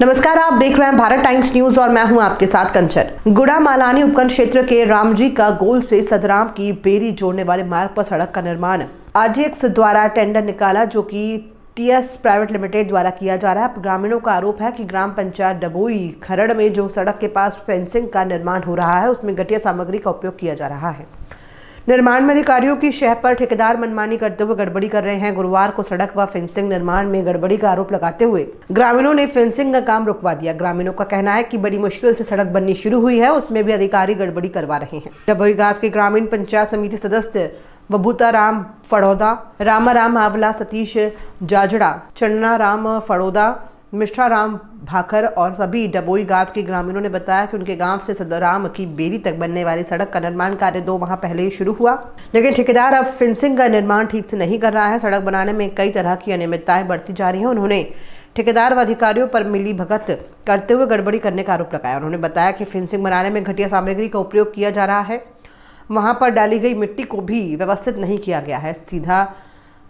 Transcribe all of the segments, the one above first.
नमस्कार, आप देख रहे हैं भारत टाइम्स न्यूज़ और मैं हूँ आपके साथ कंचन। गुड़ा मालानी उपखंड क्षेत्र के रामजी का गोल से सदराम की बेरी जोड़ने वाले मार्ग पर सड़क का निर्माण। आरजीएक्स द्वारा टेंडर निकाला जो कि टीएस प्राइवेट लिमिटेड द्वारा किया जा रहा है। ग्रामीणों का आरोप है कि ग्राम पंचायत डबोई खरड़ में जो सड़क के पास फेंसिंग का निर्माण हो रहा है, उसमें घटिया सामग्री का उपयोग किया जा रहा है। निर्माण में अधिकारियों की शह पर ठेकेदार मनमानी करते हुए गड़बड़ी कर रहे हैं। गुरुवार को सड़क व फेंसिंग निर्माण में गड़बड़ी का आरोप लगाते हुए ग्रामीणों ने फेंसिंग का काम रुकवा दिया। ग्रामीणों का कहना है कि बड़ी मुश्किल से सड़क बननी शुरू हुई है, उसमें भी अधिकारी गड़बड़ी करवा रहे हैं। डबोई गाँव के ग्रामीण पंचायत समिति सदस्य बबूता राम फड़ौदा, रामाराम आंवला, सतीश जाजड़ा चन्ना राम फड़ौदा मिश्रा राम भाकर और सभी डबोई गाँव के ग्रामीणों ने बताया कि उनके गाँव से सदराम की बेरी तक बनने वाली सड़क का निर्माण कार्य दो माह पहले ही शुरू हुआ। लेकिन ठेकेदार अब फेंसिंग का निर्माण ठीक से नहीं कर रहा है। सड़क बनाने में कई तरह की अनियमितताएँ बढ़ती जा रही हैं। उन्होंने ठेकेदार व अधिकारियों पर मिली भगत करते हुए गड़बड़ी करने का आरोप लगाया। उन्होंने बताया कि फेंसिंग बनाने में घटिया सामग्री का उपयोग किया जा रहा है। वहाँ पर डाली गई मिट्टी को भी व्यवस्थित नहीं किया गया है। सीधा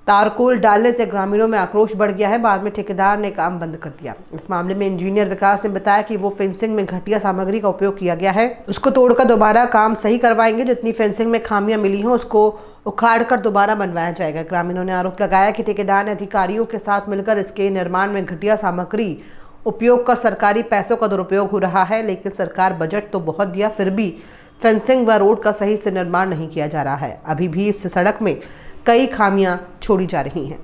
तारकोल डालने से ग्रामीणों में आक्रोश बढ़ गया है। बाद में ठेकेदार ने काम बंद कर दिया। इस मामले में इंजीनियर विकास ने बताया कि वो फेंसिंग में घटिया सामग्री का उपयोग किया गया है। उसको तोड़कर दोबारा काम सही करवाएँगे। जितनी फेंसिंग में खामियाँ मिली हैं, उसको उखाड़ कर दोबारा बनवाया जाएगा। ग्रामीणों ने आरोप लगाया कि ठेकेदार ने अधिकारियों के साथ मिलकर इसके निर्माण में घटिया सामग्री उपयोग कर सरकारी पैसों का दुरुपयोग हो रहा है, लेकिन सरकार बजट तो बहुत दिया, फिर भी फेंसिंग व रोड का सही से निर्माण नहीं किया जा रहा है। अभी भी इस सड़क में कई खामियाँ छोड़ी जा रही हैं।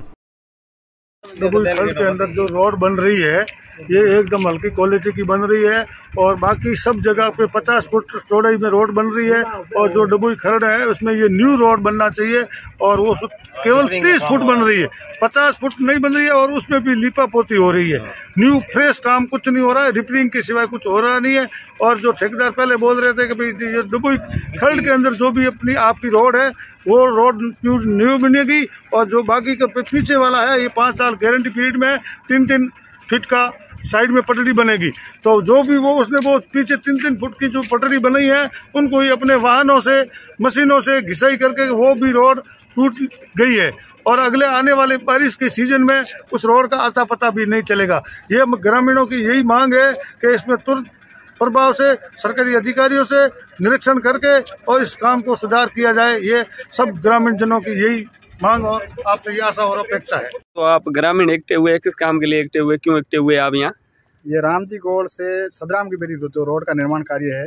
के अंदर जो रोड बन रही है ये एकदम हल्की क्वालिटी की बन रही है और बाकी सब जगह पे 50 फुट चौड़ाई में रोड बन रही है और जो डबुई खरड़ है उसमें ये न्यू रोड बनना चाहिए और वो केवल 30 फुट बन रही है। 50 फुट नहीं बन रही है और उसमें भी लिपा पोती हो रही है। न्यू फ्रेश काम कुछ नहीं हो रहा है रिपेयरिंग के सिवाय कुछ हो रहा नहीं है और जो ठेकेदार पहले बोल रहे थे कि भाई ये डबुई खरड़ के अंदर जो भी अपनी आपकी रोड है वो रोड न्यू न्यू बनेगी और जो बाकी का पीछे वाला है ये पाँच साल गारंटी पीरियड में तीन तीन फिट का साइड में पटरी बनेगी। तो जो भी वो उसने वो पीछे तीन तीन फुट की जो पटरी बनाई है, उनको ही अपने वाहनों से, मशीनों से घिसाई करके वो भी रोड टूट गई है। और अगले आने वाले बारिश के सीज़न में उस रोड का आता पता भी नहीं चलेगा। ये ग्रामीणों की यही मांग है कि इसमें तुरंत प्रभाव से, सरकारी अधिकारियों से निरीक्षण करके और इस काम को सुधार किया जाए। ये सब ग्रामीण जनों की यही मांग और आपसे ये आशा और अपेक्षा है। तो आप ग्रामीण एकटे हुए किस काम के लिए एकटे हुए क्यों एकटे हुए आप यहाँ? ये राम जी गोड़ से सदराम की बेरी जो रोड का निर्माण कार्य है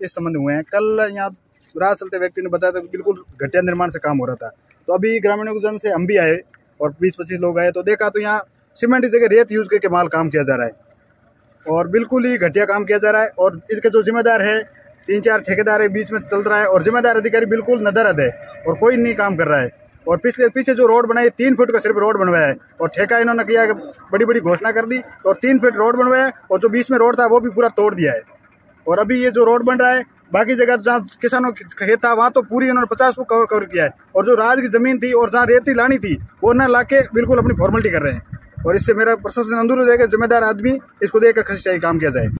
इस संबंध हुए हैं। कल यहाँ राह चलते व्यक्ति ने बताया था बिल्कुल घटिया निर्माण से काम हो रहा था। तो अभी ग्रामीणों के जन से हम भी आए और बीस पच्चीस लोग आए तो देखा तो यहाँ सीमेंट की जगह रेत यूज़ करके माल काम किया जा रहा है। और बिल्कुल ही घटिया काम किया जा रहा है और इसके जो जिम्मेदार है तीन चार ठेकेदार है बीच में चल रहा है और जिम्मेदार अधिकारी बिल्कुल नदरद है और कोई नहीं काम कर रहा है। और पिछले, पीछे जो रोड बनाई, तीन फुट का सिर्फ़ रोड बनवाया है। और ठेका इन्होंने किया कि बड़ी बड़ी घोषणा कर दी और तीन फुट रोड बनवाया है और जो बीच में रोड था, वो भी पूरा तोड़ दिया है। और अभी ये जो रोड बन रहा है, बाकी जगह जहाँ किसानों खेत था, वहाँ तो पूरी उन्होंने पचास फुट कवर कवर किया है। और जो राज की ज़मीन थी और जहाँ रेती लानी थी, वो न ला के बिल्कुल अपनी फॉर्मेलिटी कर रहे हैं। और इससे मेरा प्रशासन अनुरोध है कि जिम्मेदार आदमी इसको देकर खसी चाहिए काम किया जाए।